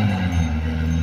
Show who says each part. Speaker 1: 何